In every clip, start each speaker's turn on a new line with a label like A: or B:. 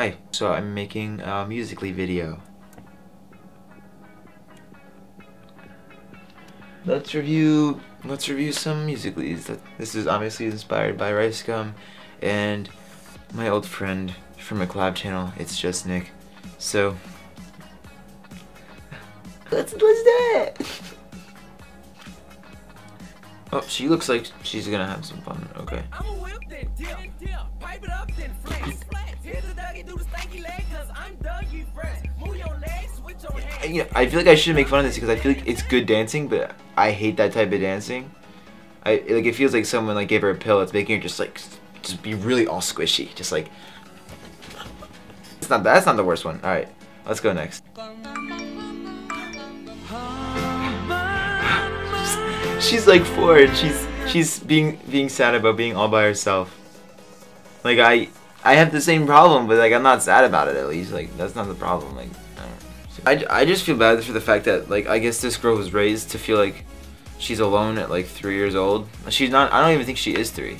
A: Hi, so I'm making a Musical.ly video. Let's review, let's review some Musical.lys. This is obviously inspired by Rice Gum and my old friend from a collab channel, It's Just Nick. So, let's, let's do it! Oh, she looks like she's gonna have some fun. Okay. Yeah, I feel like I shouldn't make fun of this because I feel like it's good dancing, but I hate that type of dancing. I like it feels like someone like gave her a pill. It's making her just like just be really all squishy, just like. It's not that's not the worst one. All right, let's go next. she's like four and she's she's being being sad about being all by herself. Like I I have the same problem, but like I'm not sad about it at least. Like that's not the problem. Like I, I just feel bad for the fact that like I guess this girl was raised to feel like she's alone at like three years old. She's not. I don't even think she is three.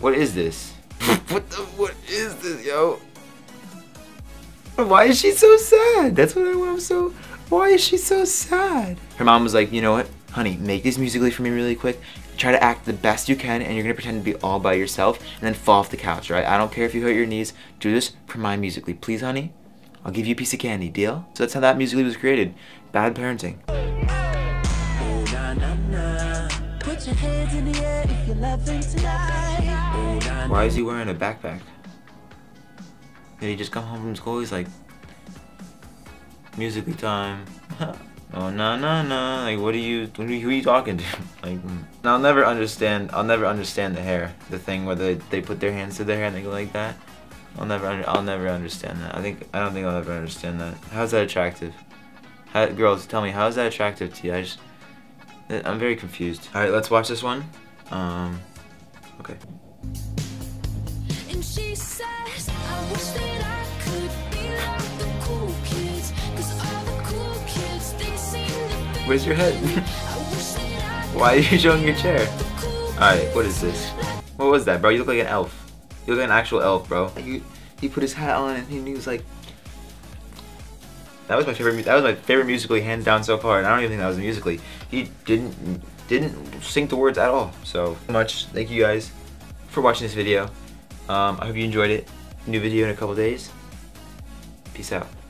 A: What is this? what the? What is this, yo? Why is she so sad? That's what I want. I'm so. Why is she so sad? Her mom was like, you know what? honey, make this Musical.ly for me really quick. Try to act the best you can and you're gonna pretend to be all by yourself and then fall off the couch, right? I don't care if you hurt your knees. Do this for my Musical.ly. Please, honey? I'll give you a piece of candy, deal? So that's how that Musical.ly was created. Bad parenting. Why is he wearing a backpack? Did he just come home from school? He's like, Musical.ly time. Oh no no no! Like what are you? Who are you talking to? like mm. I'll never understand. I'll never understand the hair. The thing where they they put their hands to their hair and they go like that. I'll never. I'll never understand that. I think. I don't think I'll ever understand that. How's that attractive? How, girls, tell me how is that attractive to you? I just. I'm very confused. All right, let's watch this one. Um. Okay. Where's your head? Why are you showing your chair? Alright, what is this? What was that, bro? You look like an elf. You look like an actual elf, bro. You, he put his hat on and he was like... That was my favorite. That was my favorite Musical.ly, hand down so far. And I don't even think that was Musical.ly. He didn't didn't sing the words at all. So much. Thank you guys for watching this video. Um, I hope you enjoyed it. New video in a couple days. Peace out.